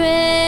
pray.